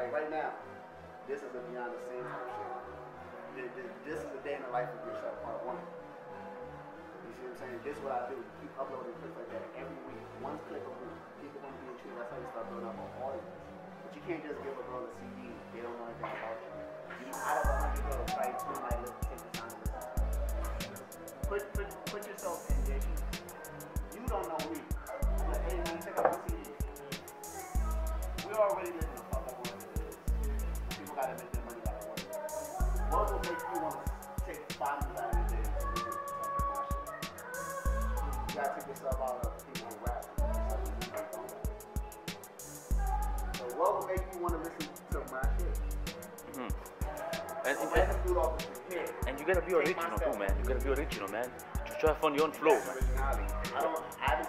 like right now, this is a behind the scenes shit. Th- th- This is a day in the life of yourself, part one. You see what I'm saying? This is what I do. Keep uploading clips like that every week. One clip a week. People want to be intrigued. That's how you start building up an audience. But you can't just give a girl a CD. They don't know anything about you. You out of a hundred girls, probably two might listen, take the time to. Put, put, put yourself in their shoes. You don't know me. Like, hey man, check out the CD. We already live You gotta yourself out of people who rap. So what make you want to listen to my shit? And, you gotta be original too, man. You gotta be original, man. Try to find your own flow, man. I don't. I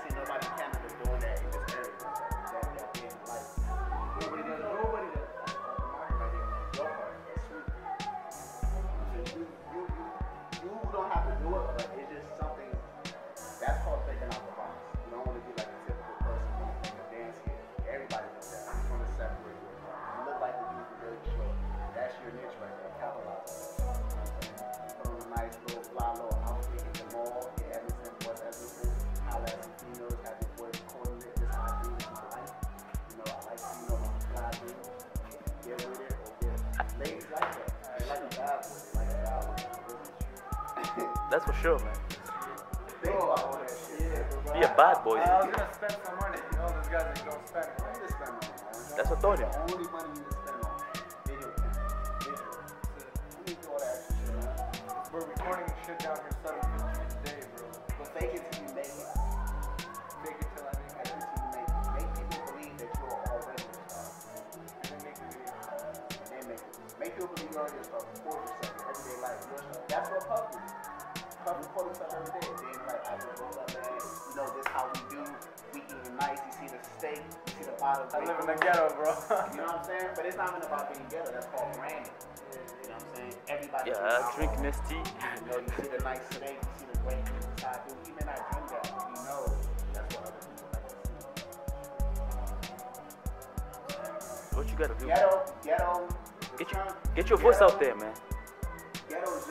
Everybody that. You just want to separate it. You look like the dude Jersey Shore. That's your niche right there. Capitalize on it. Put on a nice little fly little outfit in the mall, in Edmonton, West Edmonton. Holla at some females, have your boys it. This is how I do this in my life. You know, I like females on the fly dude. Get with it or get ladies like that. They like a bad boy. They like a bad boy. That's for sure, man. Think about all that shit. Be a bad boy. I was gonna spend some money. You know, those guys that That's. The only money you can spend on video camera. Video. You need to all that extra shit, man. We're recording shit down here 750 a day, bro. But fake it till you make it. Make it till I make Fake it. it till you make it. Make people believe that you're already a. And then make it video. Then make it. Make people believe you're already a yourself everyday life. You're a star. That's what I. You. You see the bottle. I live in the ghetto, bro. You know what I'm saying? But it's not even about being ghetto. That's called branding. You know what I'm saying? Everybody. Yeah, drinks alcohol. drinking this tea. You know, you see the nice steak, you see the great people side do. He may not drink that, but he knows that's what other people like to see. What you gotta do? Ghetto, ghetto. Get your get your voice out there, man. Ghetto is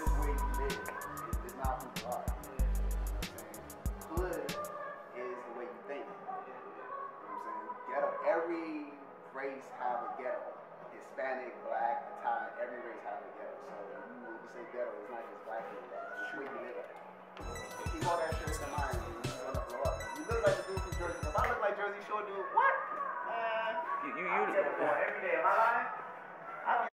have a ghetto. Hispanic, black, Italian. Every race have a ghetto. So when you, you say ghetto, it's not just black people. It's where you live. at. Keep all that shit in mind. and You're gonna blow up. You look like the dude from Jersey. If I look like Jersey Shore dude, what? Man. You you, you get it, boy, every day. Am I lying?